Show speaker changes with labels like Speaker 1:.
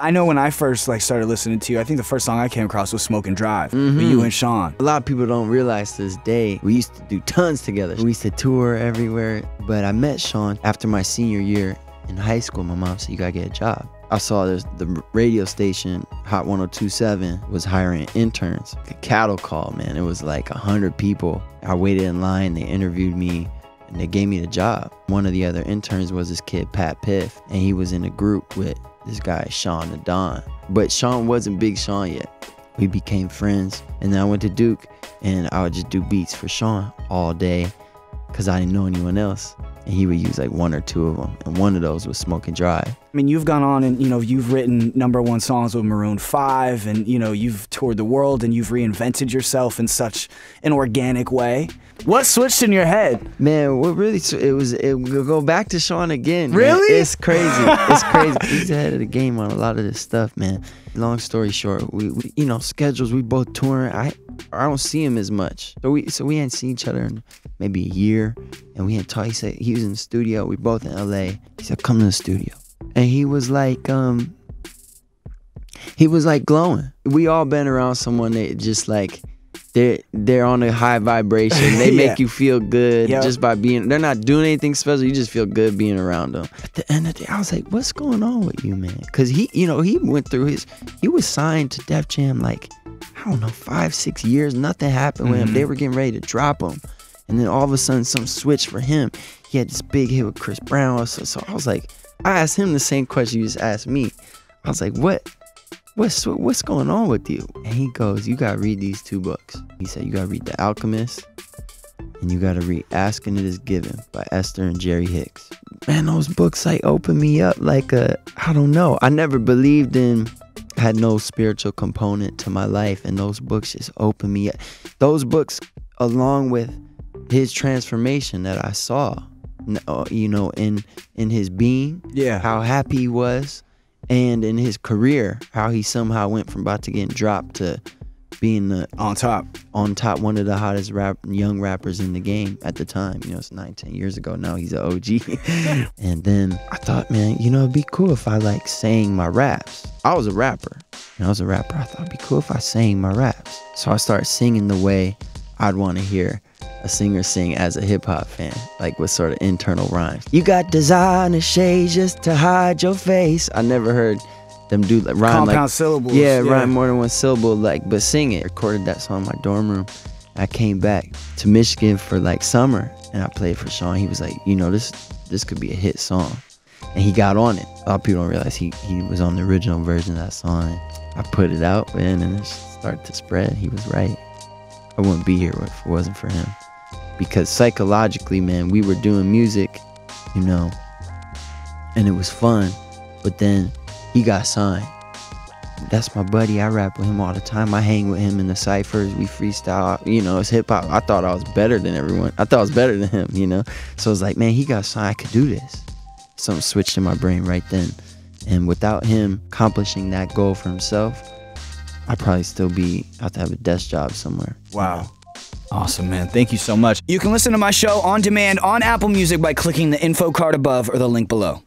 Speaker 1: I know when I first like started listening to you, I think the first song I came across was Smoke and Drive with mm-hmm. you and Sean.
Speaker 2: A lot of people don't realize to this day, we used to do tons together. We used to tour everywhere. But I met Sean after my senior year in high school. My mom said, You gotta get a job. I saw this, the radio station, Hot 1027, was hiring interns. A cattle call, man. It was like 100 people. I waited in line, they interviewed me, and they gave me the job. One of the other interns was this kid, Pat Piff, and he was in a group with this guy, Sean the Don. But Sean wasn't Big Sean yet. We became friends, and then I went to Duke, and I would just do beats for Sean all day because I didn't know anyone else. And he would use like one or two of them, and one of those was Smoke and Drive.
Speaker 1: I mean, you've gone on and you know you've written number one songs with Maroon Five, and you know you've toured the world and you've reinvented yourself in such an organic way. What switched in your head?
Speaker 2: Man, what really it was it we'll go back to Sean again. man.
Speaker 1: Really?
Speaker 2: It's crazy. It's crazy. He's ahead of the game on a lot of this stuff, man. Long story short, we, we you know schedules. We both touring. I I don't see him as much. So we so we hadn't seen each other in maybe a year, and we had talked. He said he was in the studio. We both in L.A. He said come to the studio, and he was like um. He was like glowing. We all been around someone that just like they're they're on a high vibration. They
Speaker 1: Yeah.
Speaker 2: make you feel good
Speaker 1: Yep.
Speaker 2: just by being. They're not doing anything special. You just feel good being around them. At the end of the day, I was like, "What's going on with you, man?" Because he, you know, he went through his. He was signed to Def Jam like I don't know, five six years. Nothing happened with him. They mm-hmm. were getting ready to drop him, and then all of a sudden, some switch for him. He had this big hit with Chris Brown. So, so I was like, I asked him the same question you just asked me. I was like, what? what's what's going on with you? And he goes, you gotta read these two books. He said you gotta read The Alchemist, and you gotta read Ask and It Is Given by Esther and Jerry Hicks. Man, those books like opened me up like a I don't know. I never believed in had no spiritual component to my life, and those books just opened me up. Those books, along with his transformation that I saw, uh, you know, in in his being,
Speaker 1: Yeah.
Speaker 2: how happy he was, and in his career, how he somehow went from about to getting dropped to being the
Speaker 1: On top.
Speaker 2: on top one of the hottest rap young rappers in the game at the time. You know, it's nine, ten years ago. Now he's an OG. and then I thought, man, you know, it'd be cool if I like sang my raps. I was a rapper. And I was a rapper. I thought it'd be cool if I sang my raps. So I started singing the way I'd want to hear a singer sing as a hip hop fan, like with sort of internal rhymes. You got designer shades just to hide your face. I never heard them do like rhyme
Speaker 1: Compound
Speaker 2: like
Speaker 1: syllables.
Speaker 2: yeah, rhyme more than one syllable, like, but sing it. Recorded that song in my dorm room. I came back to Michigan for like summer, and I played for Sean. He was like, you know, this this could be a hit song, and he got on it. A lot of people don't realize he he was on the original version of that song. I put it out, man, and it started to spread. He was right. I wouldn't be here if it wasn't for him, because psychologically, man, we were doing music, you know, and it was fun, but then he got signed that's my buddy. I rap with him all the time. I hang with him in the ciphers. We freestyle. You know, it's hip hop. I thought I was better than everyone. I thought I was better than him. You know, so it's like, man, he got signed. I could do this. Something switched in my brain right then, and without him accomplishing that goal for himself, I'd probably still be out to have a desk job somewhere.
Speaker 1: Wow. Awesome, man. Thank you so much. You can listen to my show on demand on Apple Music by clicking the info card above or the link below.